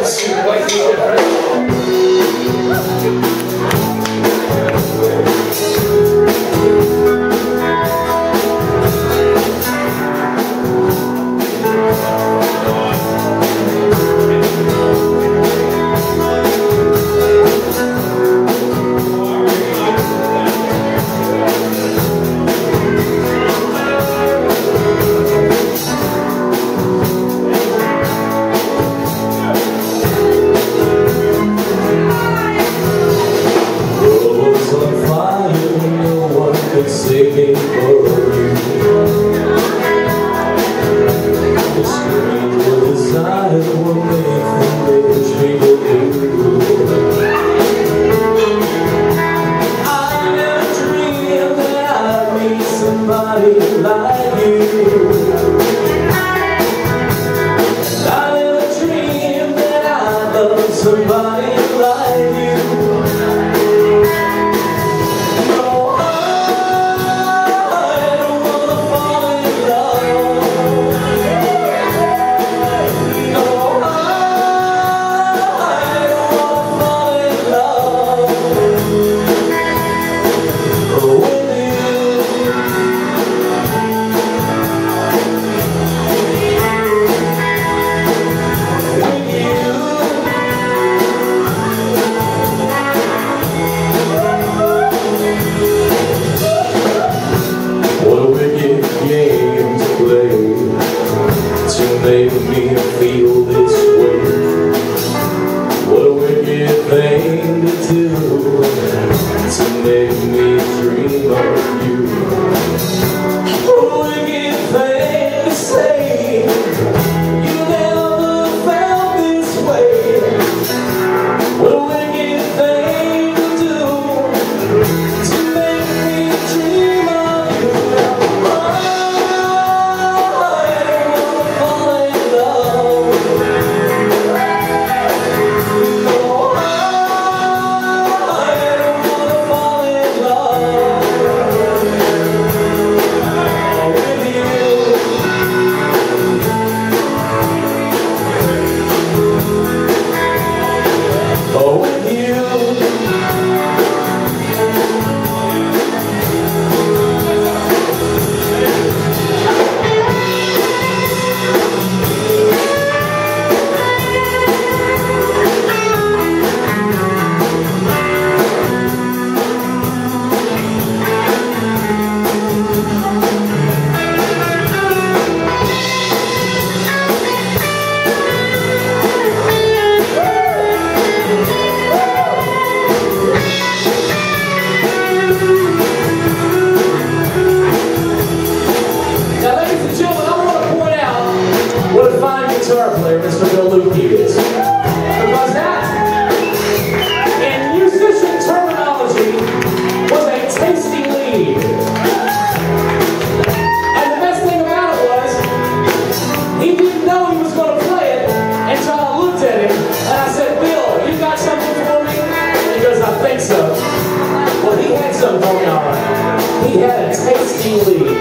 Let's see what you like you to make me guitar player, Mr. Bill Luke Because that, in musician terminology, was a tasty lead. And the best thing about it was, he didn't know he was going to play it I looked at him and I said, Bill, you got something for me? He goes, I think so. Well, he had something for me, all right. He had a tasty lead.